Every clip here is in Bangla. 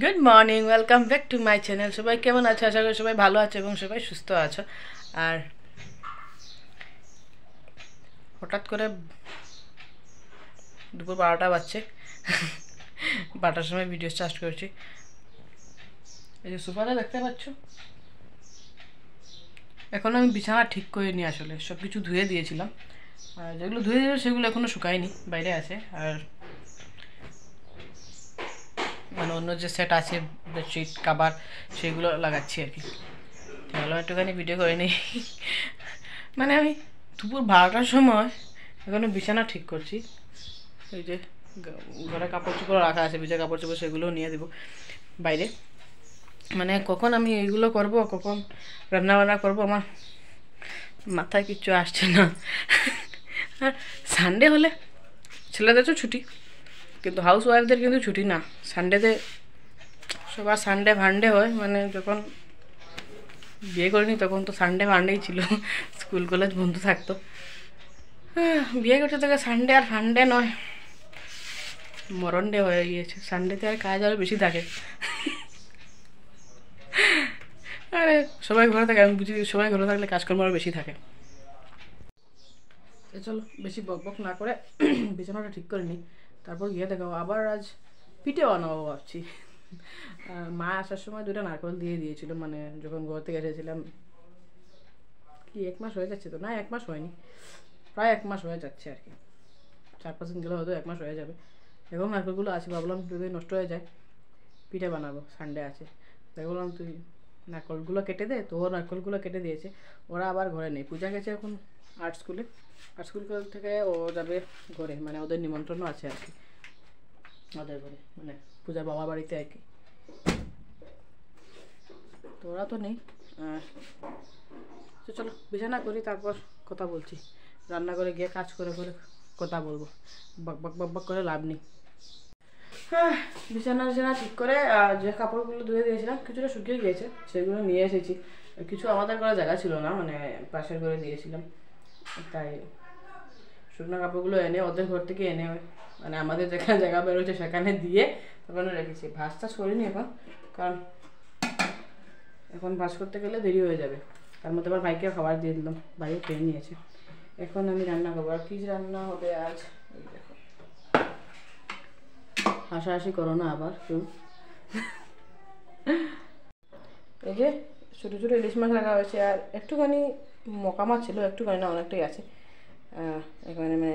Good morning welcome back to my channel সবাই কেমন আছে? আশা করি সবাই ভালো আছে এবং সবাই সুস্থ আছো। আর হঠাৎ করে দুপুর বারোটা বাজছে। বারোটার সময় ভিডিও স্টার্ট করছি। এই যে সোফাটা দেখতে পাচ্ছ? এখন আমি বিছানা ঠিক করে নিই আসলে। সব কিছু ধুয়ে দিয়েছিলাম। আর যেগুলো ধুয়ে দিয়েছিল সেগুলো এখনও শুকায়নি, বাইরে আছে। আর মানে অন্য যে সেট আছে বেডশিট কাবার সেগুলো লাগাচ্ছি আর কি। ভালো একটুখানি ভিডিও করে নিই। মানে আমি দুপুর বারোটার সময় এখনও বিছানা ঠিক করছি। এই যে ঘরে কাপড় চোপড় রাখা আছে বিজা কাপড় চোপড় সেগুলোও নিয়ে দেবো বাইরে। মানে কখন আমি এইগুলো করব, কখন রান্না বান্না করব, আমার মাথায় কিচ্ছু আসছে না। আর সানডে হলে ছেলেদের তো ছুটি। কিন্তু হাউস ওয়াইফদের কিন্তু ছুটি না। সানডেতে সবার সানডে ফান্ডে হয় মানে যখন বিয়ে করিনি তখন তো সানডে ফান্ডেই ছিল। স্কুল কলেজ বন্ধ থাকতো। বিয়ে করতে থেকে সানডে আর ফান্ডে নয়। মরণ ডে হয়ে গিয়েছে। সানডেতে আর কাজ আরও বেশি থাকে। আরে, সবাই ঘরে থাকে, আমি বুঝি সবাই ঘরে থাকলে কাজকর্ম আরও বেশি থাকে। চলো, বেশি বক বক না করে বিছানাটা ঠিক করে নিই। তারপর গিয়ে দেখো আবার আজ পিঠে বানাবো ভাবছি। মা আসার সময় দুটো নারকেল দিয়ে দিয়েছিল মানে যখন ঘর থেকে এসেছিলাম। কি, এক মাস হয়ে যাচ্ছে তো? না, এক মাস হয়নি। প্রায় এক মাস হয়ে যাচ্ছে আর কি। চার পাঁচ দিন গেলে হয়তো এক মাস হয়ে যাবে। এখন নারকেলগুলো আছে, ভাবলাম যদি নষ্ট হয়ে যায়, পিঠে বানাবো সানডে আছে। তাই বললাম তুই নারকলগুলো কেটে দে তো ও নারকলগুলো কেটে দিয়েছে, ওরা আবার ঘরে নেই। পূজা গেছে এখন আর্ট স্কুলে আর্ট স্কুল থেকে ও যাবে ঘরে মানে ওদের নিমন্ত্রণও আছে আর কি। ওদের ঘরে মানে পূজার বাবা বাড়িতে আর কি। তো ওরা তো নেই। তো চলো, বিছানা করি, তারপর কথা বলছি। রান্না করে গিয়ে, কাজ করে করে কথা বলব। বক বক বক বক করে লাভ নেই। হ্যাঁ বিছানা বিছানা ঠিক করে যে কাপড়গুলো ধুয়ে দিয়েছিলাম, কিছুটা শুকিয়ে গিয়েছে, সেগুলো নিয়ে এসেছি। কিছু আমাদের ঘরে জায়গা ছিল না মানে পাশের ঘরে দিয়েছিলাম। তাই। শুকনো কাপড়গুলো এনে ওদের ঘর থেকে এনে মানে আমাদের যেখানে জায়গা বেরোচ্ছে সেখানে দিয়ে তারপরে রেখেছি। ভাজ টাজ করিনি এখন, কারণ এখন ভাজ করতে গেলে দেরি হয়ে যাবে। তার মধ্যে আবার ভাইকে খাবার দিয়ে দিলাম, ভাইও খেয়ে নিয়েছে। এখন আমি রান্না করব। আর কী রান্না হবে আজ? দেখো। হাসাহাসি করো না আবার কেউ এই যে ছোটো ছোটো ইলিশ মাছ রাখা হয়েছে। আর একটুখানি মকা মাছ ছিল একটুখানি, না অনেকটাই আছে। এখানে মানে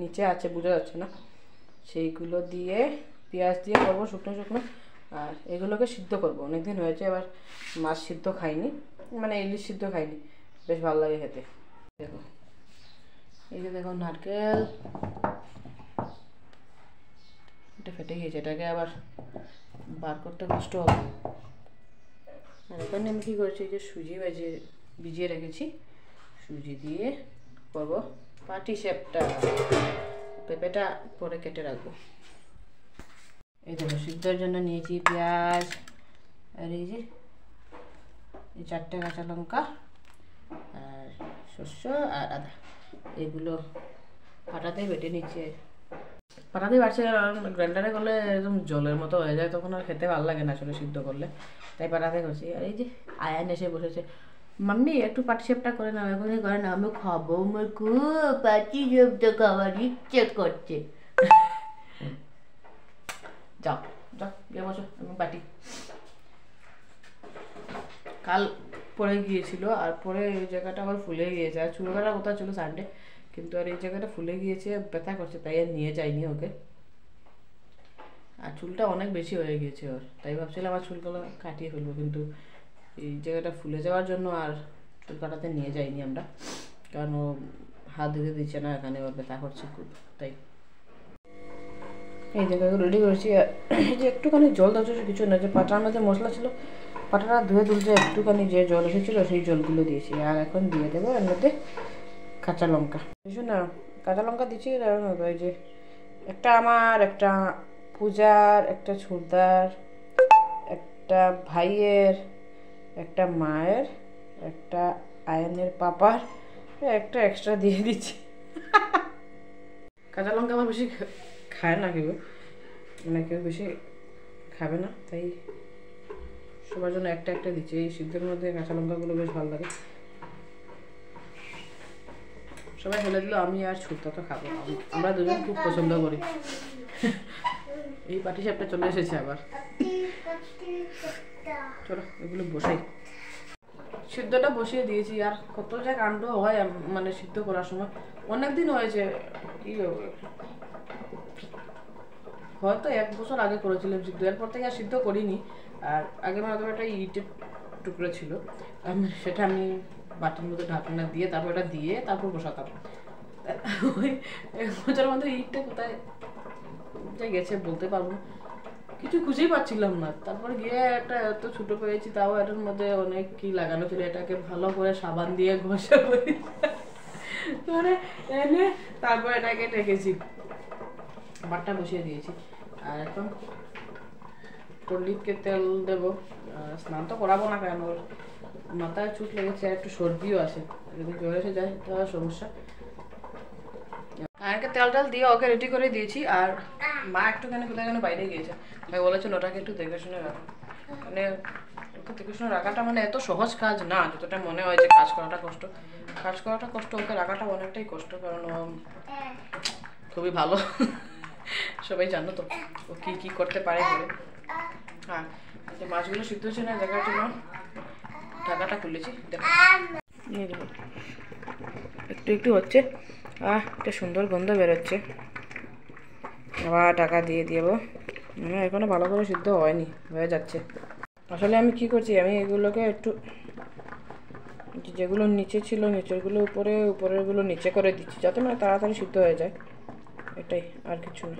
নিচে আছে, বোঝা যাচ্ছে না। সেইগুলো দিয়ে পেঁয়াজ দিয়ে করব শুকনো শুকনো, আর এগুলোকে সিদ্ধ করব। অনেকদিন হয়েছে, এবার মাছ সিদ্ধ খাইনি মানে ইলিশ সিদ্ধ খাইনি। বেশ ভালো লাগে খেতে। দেখো। এই যে দেখো নারকেল। এটা ফেটে গিয়েছে, এটাকে আবার বার করতে কষ্ট হবে। আর এখানে আমি কী করেছি যে সুজি বাজিয়ে ভিজিয়ে রেখেছি। সুজি দিয়ে করব পাটি শেপটা। পেঁপেটা পরে কেটে রাখব। এই দেখো, সিদ্ধর জন্য নিয়েছি পেঁয়াজ, আর এই যে, এই চারটে কাঁচা লঙ্কা আর শস্য আর আদা। এগুলো পাটাতেই বেটে নিচ্ছে। পাটাতেই বাড়ছে কারণ গ্রাইন্ডারে করলে একদম জলের মতো হয়ে যায়, তখন আর খেতে ভালো লাগে না আসলে সিদ্ধ করলে। তাই পাটাতে করছি। আর এই যে আয়ান এসে বসেছে। মাম্মি, একটু পাটি শেপটা করে নাও এখনই করে না আমি খাব, আমার খুব পাটি শেপটা খাবার ইচ্ছে করছে। যাও যাও, গিয়ে বসো, আমি পাটি কাল পরে গিয়েছিল, আর পরে এই জায়গাটা আবার ফুলে গিয়েছে। আর চুল কাটা কোথাও ছিল সানডে কিন্তু আর এই জায়গাটা ফুলে গিয়েছে, ব্যথা করছে, তাই আর নিয়ে যাইনি ওকে। আর চুলটা অনেক বেশি হয়ে গিয়েছে ওর, তাই ভাবছিলাম আমার চুলগুলো কাটিয়ে ফেলব, কিন্তু এই জায়গাটা ফুলে যাওয়ার জন্য আর চুল কাটাতে নিয়ে যাইনি আমরা। কারণ ও হাত দিতে দিচ্ছে না, এখানে ওর ব্যথা করছে খুব, তাই। এই জায়গাগুলো রেডি করেছি। এই যে একটুখানি জল দেওয়া কিছু না, যে পাটার মধ্যে মশলা ছিল, পাটাটা ধুয়ে তুলছে একটুখানি যে জল এসেছিল, সেই জলগুলো দিয়েছি। আর এখন দিয়ে দেবো এর মধ্যে কাঁচা লঙ্কা। বুঝছ না কাঁচা লঙ্কা দিচ্ছি ওই যে একটা আমার, একটা পূজার, একটা ছুরদার, একটা ভাইয়ের একটা মায়ের, একটা আয়নের পাপার, একটা এক্সট্রা দিয়ে দিচ্ছি। কাঁচা লঙ্কা আমার বেশি খায় না কেউ। মানে কেউ বেশি খাবে না, তাই সবার জন্য একটা একটা দিচ্ছি। এই সিদ্ধের মধ্যে কাঁচা লঙ্কাগুলো বেশ ভালো লাগে। সবাই ফেলে দিল, আমি আর ছুটটা তো খাব আম- আমরা দুজন খুব পছন্দ করি। এই পাটি সাপটা চলে এসেছে আবার। চলো, এগুলো বসাই। সিদ্ধটা বসিয়ে দিয়েছি, আর কত যে কাণ্ড হয় মানে সিদ্ধ করার সময়। অনেক দিন হয়েছে, কি হয়তো এক বছর আগে করেছিলাম সিদ্ধ, এরপর থেকে আর সিদ্ধ করিনি। আর আগে হয়তো একটা ইটের টুকরো ছিল সেটা আমি বাটির মধ্যে ঢাকনা দিয়ে তারপর এটা দিয়ে তারপর বসাতাম। ওই এক বছরের মধ্যে ইটটা কোথায় যে গেছে বলতে পারব না। কিছু খুঁজেই পাচ্ছিলাম না। তারপর গিয়ে একটা এত ছোট পেয়েছি তাও এটার মধ্যে অনেক কি লাগানো ছিল, এটাকে ভালো করে সাবান দিয়ে ঘষে করি মানে এনে তারপর এটাকে রেখেছি। বাটটা বসিয়ে দিয়েছি। আর এখন পল্লিতকে তেল দেবো। স্নান তো করাবো না কেন? ওর মাথায় চুট লেগেছে, একটু সর্দিও আছে। যদি জ্বর এসে যায় তাহলে সমস্যা। আয়নকে তেল টেল দিয়ে ওকে রেডি করে দিয়েছি, আর মা একটুখানি কোথায় কেন বাইরে গিয়েছে। ভাই বলেছিল ওটাকে একটু দেখে শুনে রাখো। মানে ওকে দেখে শুনে রাখাটা মানে এত সহজ কাজ না, যতটা মনে হয় যে কাজ করাটা কষ্ট। কাজ করাটা কষ্ট, ওকে রাখাটা অনেকটাই কষ্ট, কারণ ও খুবই ভালো। সবাই জানো তো, ও কী কী করতে পারে করে। হ্যাঁ যে মাছগুলো সিদ্ধ হচ্ছে না দেখার জন্য ঢাকাটা খুলেছি, দেখো। একটু একটু হচ্ছে। আহ একটা সুন্দর গন্ধ বেরোচ্ছে। আবার টাকা দিয়ে দেবো হুম, এখনও ভালো করে সিদ্ধ হয়নি হয়ে যাচ্ছে। আসলে আমি কি করছি আমি এগুলোকে একটু যেগুলো নিচে ছিল নিচেরগুলো উপরে উপরেরগুলো নিচে করে দিচ্ছি যাতে মানে তাড়াতাড়ি সিদ্ধ হয়ে যায়। এটাই আর কিছু না।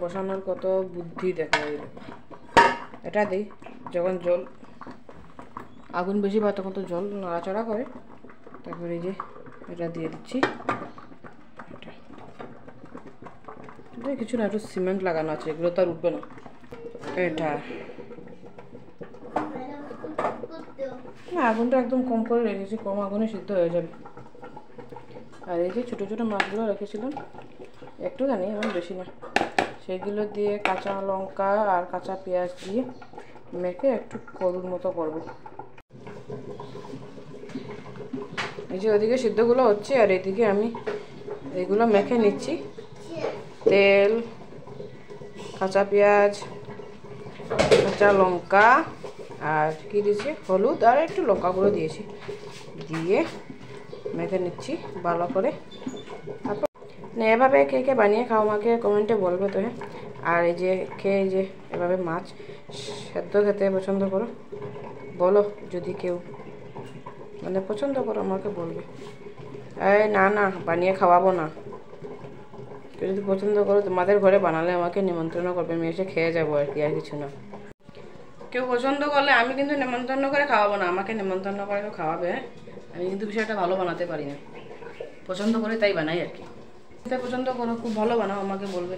বসানোর কত বুদ্ধি দেখা যায় এটা দিই, যখন জল, আগুন বেশি পায় তখন তো জল নাড়াচাড়া করে। তারপরে এই যে এটা দিয়ে দিচ্ছি। এটা। কিছু না, একটু সিমেন্ট লাগানো আছে, এগুলো তো আর উঠবে না। এটা। না, আগুনটা একদম কম করে রেখেছি, কম আগুনে সিদ্ধ হয়ে যাবে। আর এই যে ছোটো ছোটো মাছগুলো রেখেছিলাম, একটুখানি এমন বেশি না। সেগুলো দিয়ে কাঁচা লঙ্কা আর কাঁচা পেঁয়াজ দিয়ে মেখে একটু করুর মতো করব। এই যে ওদিকে সিদ্ধগুলো হচ্ছে আর এদিকে আমি এগুলো মেখে নিচ্ছি। তেল, কাঁচা পেঁয়াজ, কাঁচা লঙ্কা আর কি দিয়েছি? হলুদ আর একটু লঙ্কা গুঁড়ো দিয়েছি। দিয়ে মেখে নিচ্ছি ভালো করে। এভাবে কে কে বানিয়ে খাও, আমাকে কমেন্টে বলবে তো হ্যাঁ আর এই যে কে, এই যে এভাবে মাছ সেদ্ধ খেতে পছন্দ করো, বলো যদি কেউ। মানে পছন্দ করো, আমাকে বলবে। এই না না, বানিয়ে খাওয়াবো না। কেউ যদি পছন্দ করো, তোমাদের ঘরে বানালে আমাকে নিমন্ত্রণ করবে, আমি এসে খেয়ে যাব আর কি, আর কিছু না। কেউ পছন্দ করলে আমি কিন্তু নিমন্ত্রণ করে খাওয়াবো না, আমাকে নিমন্ত্রণ করে খাওয়াবে হ্যাঁ? আমি কিন্তু বিষয়টা ভালো বানাতে পারি না। পছন্দ করে তাই বানাই আর কি। যেটা পছন্দ করো খুব ভালো বানাও আমাকে বলবে।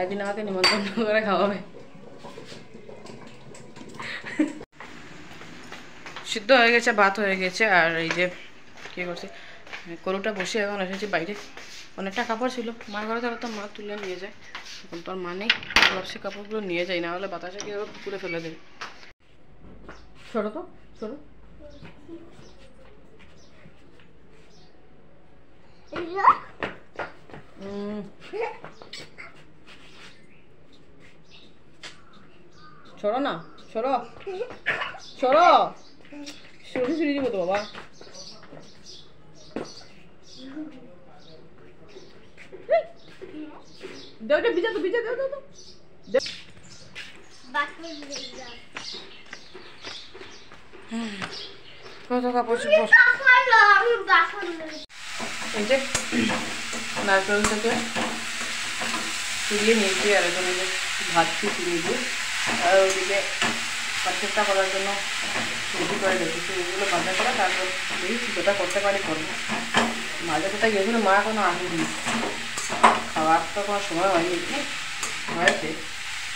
একদিন আমাকে নিমন্ত্রণ করে খাওয়াবে। সিদ্ধ হয়ে গেছে ভাত হয়ে গেছে আর এই যে কী করছি গরুটা বসে এখন এসেছি বাইরে। অনেকটা কাপড় ছিল। মার ঘরে থাকলে তো মা তুলে নিয়ে যায়। এখন তোর মা নেই। সে কাপড়গুলো নিয়ে যাই না হলে বাতাসে গিয়ে পুকুরে ফেলে দেবে সরো তো সরো। উম, সরো না সরো সরো সরি সরি যাব তো বাবা। দাও এটা ভিজা তো ভিজা দাও দাও দাও। কত কাপড় চোপড় এই যে। নারকেল থেকে তুলিয়ে নিয়েছি আর এখানে যে ভাজছি চিনি দিয়ে, আর ওইদিকে পার্সেলটা করার জন্য রেডি করে রেখেছি, এগুলো বাজার করে, তারপর দেখি যেটা করতে পারি করব। মাঝে কোথায় গেছিল মা এখনও আসেনি। খাওয়ার তো কোনো সময় হয়নি, হয়েছে।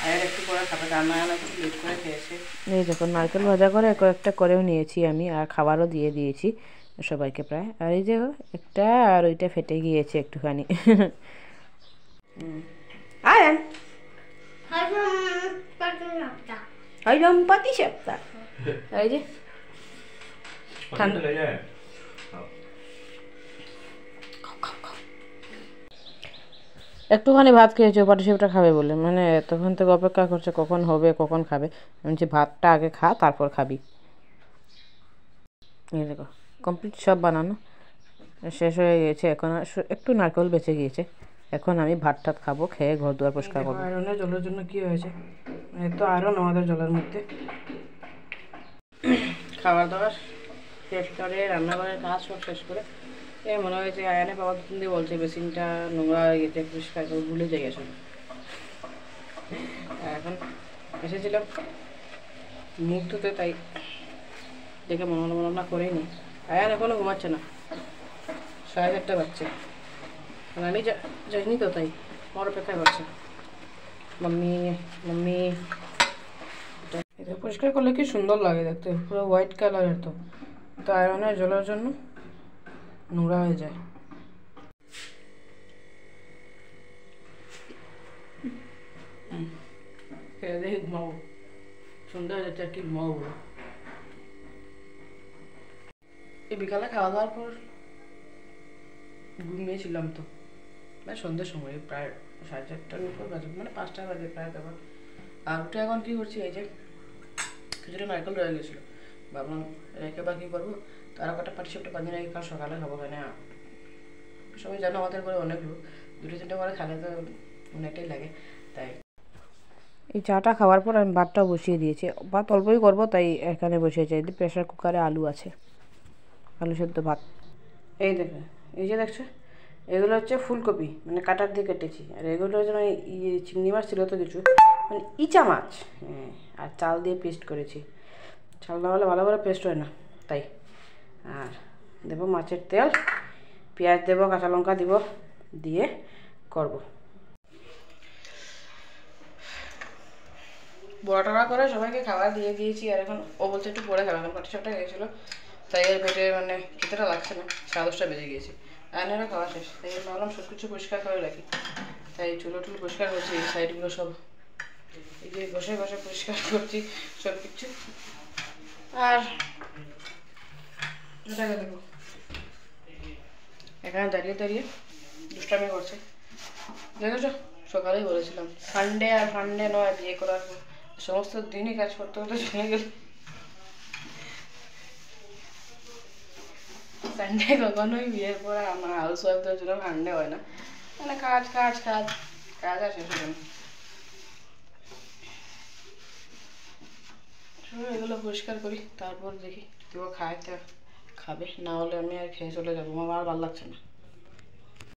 আর একটু পরে খাবে রান্না একটু লেট করে খেয়েছে। এই দেখুন নারকেল ভাজা করে কয়েকটা করেও নিয়েছি আমি আর খাবারও দিয়ে দিয়েছি সবাইকে প্রায়। আর এই যে একটা আর ওইটা ফেটে গিয়েছে একটুখানি। আয়ান পাতি সপ্তাহ। এই যে ঠান্ডা একটুখানি ভাত খেয়েছে পাটিসাপটা খাবে বলে। মানে তখন থেকে অপেক্ষা করছে কখন হবে কখন খাবে। আমি বলছি ভাতটা আগে খা তারপর খাবি। এই দেখো কমপ্লিট সব বানানো। শেষ হয়ে গিয়েছে এখন আর একটু নারকেল বেঁচে গিয়েছে। এখন আমি ভাত টাত খাব খেয়ে ঘর দুয়ার পরিষ্কার করব। আয়রনের জলের জন্য কি হয়েছে? এত আয়রন আমাদের জলের মধ্যে। খাবার দাবার শেষ করে রান্নাঘরের কাজ সব শেষ করে এই মনে হয়েছে আয়নে বাবা দুদিন দিয়ে বলছে, বেসিনটা নোংরা গেছে, পরিষ্কার করে ভুলে যাই আসলে এখন এসেছিলাম মুখ ধুতে, তাই দেখে মনে হলো মনে হলো না করেই নি আয়ান এখনও ঘুমাচ্ছে না। সাড়ে চারটা বাচ্চা আমি যাইনি তো, তাই আমার অপেক্ষা করছে মাম্মি মাম্মি। এটা পরিষ্কার করলে কি সুন্দর লাগে দেখতে, পুরো হোয়াইট কালারের তো। তো আয়রনের জলের জন্য নোংরা হয়ে যায়। হয়ে এই বিকালে খাওয়া দাওয়ার পর ঘুমিয়েছিলাম তো। মানে সন্ধ্যের সময়, প্রায় সাড়ে চারটার উপর বাজে মানে পাঁচটা বাজে প্রায় তখন আর উঠে এখন কী করছি, এই যে, কিছুটা নারকেল রয়ে গেছিল। ভাবলাম, রেখে বা কী করব? তারা কটা পাটি সাপটা বাঁধিয়ে রেখে কাল সকালে খাব কেন সবাই জানো আমাদের ঘরে অনেক লোক। দুটো তিনটে করে খেলে তো অনেকটাই লাগে, তাই। এই চাটা খাওয়ার পর আমি ভাতটা বসিয়ে দিয়েছি। ভাত অল্পই করব, তাই এখানে বসিয়েছি। এই প্রেশার কুকারে আলু আছে, আলু সেদ্ধ ভাত। এই দেখো, এই যে দেখছ, এগুলো হচ্ছে ফুলকপি মানে কাটার দিয়ে কেটেছি। আর এগুলো হচ্ছে মানে ইয়ে চিংড়ি মাছ ছিল তো কিছু মানে ইচা মাছ হ্যাঁ আর চাল দিয়ে পেস্ট করেছি। চাল না হলে ভালো করে পেস্ট হয় না, তাই। আর দেবো মাছের তেল, পেঁয়াজ দেবো, কাঁচা লঙ্কা দিব, দিয়ে করব। বড়া টড়া করে সবাইকে খাবার দিয়ে দিয়েছি, আর এখন ও বলছে একটু পরে খাবে, এখন পাটি সাপটা গেছিল তাই এর পেটে মানে খেতেটা লাগছে না সাড়ে দশটা বেজে গিয়েছে আয়নারও খাওয়া শেষ, তাই ভাবলাম সব কিছু পরিষ্কার করে রাখি। তাই চুলো টুলো পরিষ্কার করছি, এই সাইডগুলো সব, এই যে বসে বসে পরিষ্কার করছি সব কিছু আর এখানে দাঁড়িয়ে দাঁড়িয়ে সকালেই বলেছিলাম সানডে আর নয়, বিয়ে করার সমস্ত দিনই কাজ করতে করতে চলে গেল। সানডে কখনোই বিয়ের পরে আমার হাউস ওয়াইফদের জন্য সানডে হয় না। মানে কাজ কাজ কাজ কাজ আর শেষ এগুলো পরিষ্কার করি, তারপর দেখি কেউ খায়, তা খাবে না হলে আমি আর খেয়ে চলে যাব আমার আর ভালো লাগছে না।